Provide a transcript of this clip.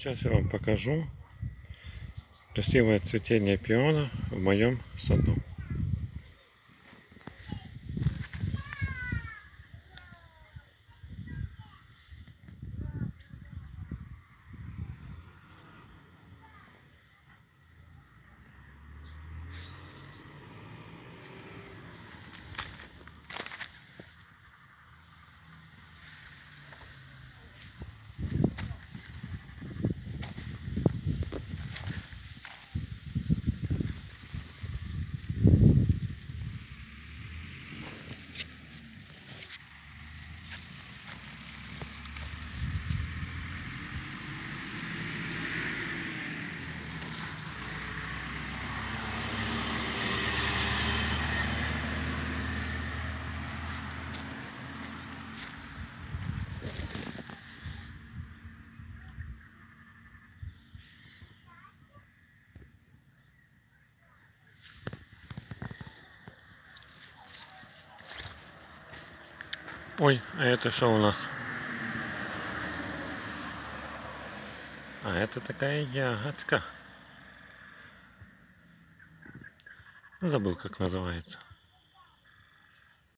Сейчас я вам покажу красивое цветение пиона в моем саду. Ой, а это что у нас? А это такая ягодка. Забыл, как называется.